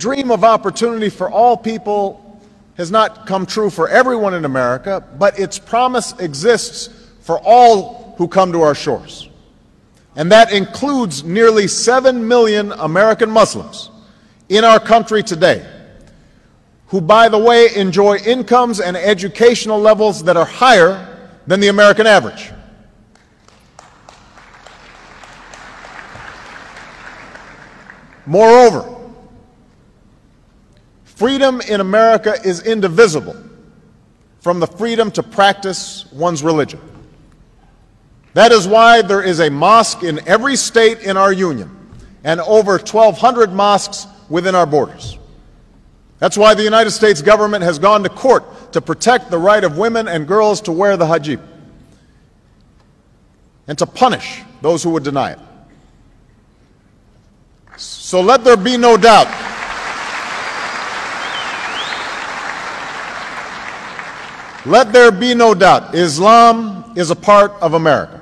dream of opportunity for all people has not come true for everyone in America, but its promise exists for all who come to our shores. And that includes nearly 7 million American Muslims in our country today, who, by the way, enjoy incomes and educational levels that are higher than the American average. Moreover, freedom in America is indivisible from the freedom to practice one's religion. That is why there is a mosque in every state in our union and over 1,200 mosques within our borders. That's why the United States government has gone to court to protect the right of women and girls to wear the hijab and to punish those who would deny it. So let there be no doubt. Let there be no doubt. Islam is a part of America.